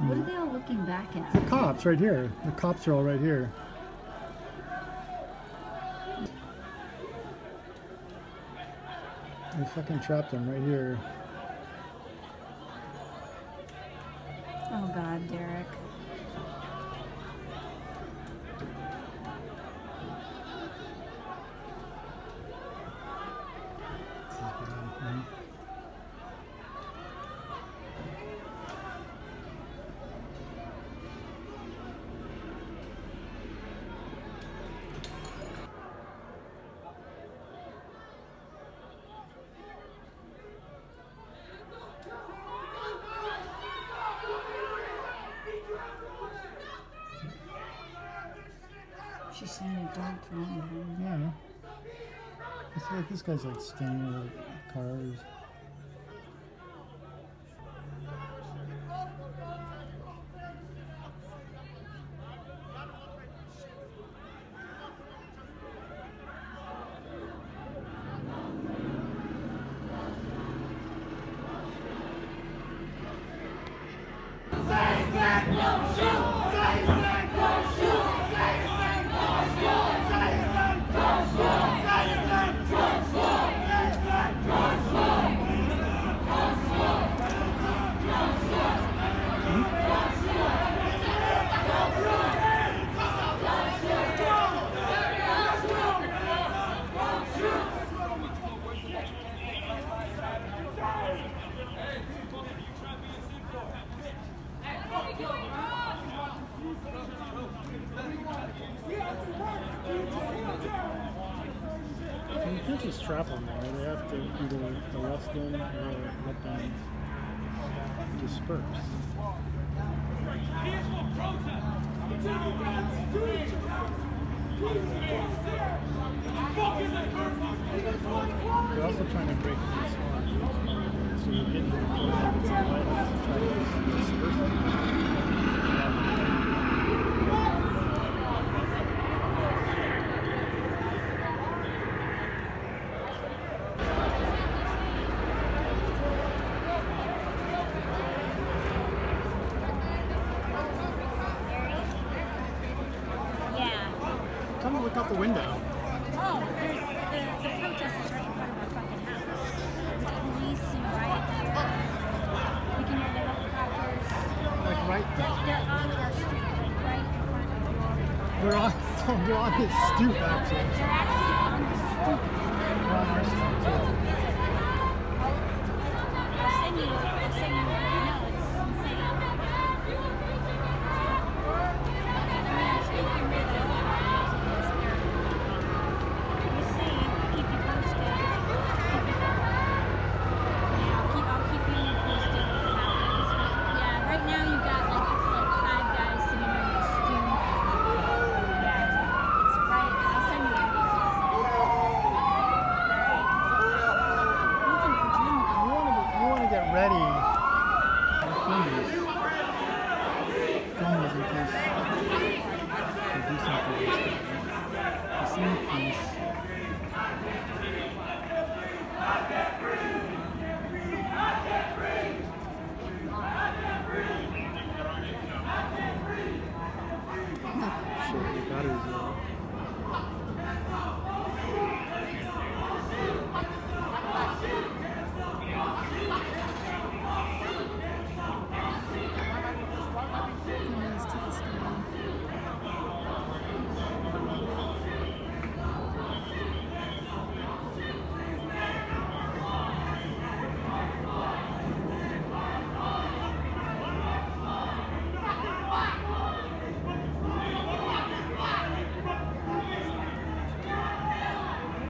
What hmm. are they all looking back at? The cops right here. The cops are all right here. They fucking trapped them right here. Oh God, Derek. She's saying don't throw him. Yeah. I feel like this guy's like standing over the cars. And you can't just trap them there. They have to either arrest them or let them disperse. They're also trying to break this one. So you're to the floor and it's a to And look out the window. Oh, there's the, the protest is right in front of our fucking house. The police and riot gear. We can hear the helicopters. Like right They're, they're on our street, like right in front of the wall. They're on, they're on his stoop actually. They're actually on the stoop. They're on our stoop too. I'll send you, I'll send you, no, it's insane. Let me actually hear the helicopters in this area. We'll see. Keep you posted. Keep you, yeah, I'll keep, I'll keep you posted on what happens. But yeah, right now you got like up to like five guys sitting on the stoop. Yeah, it's right. I'll send you a video. He's in Virginia. You want to you want to get ready. to Film this. Film this in case they do something to this guy.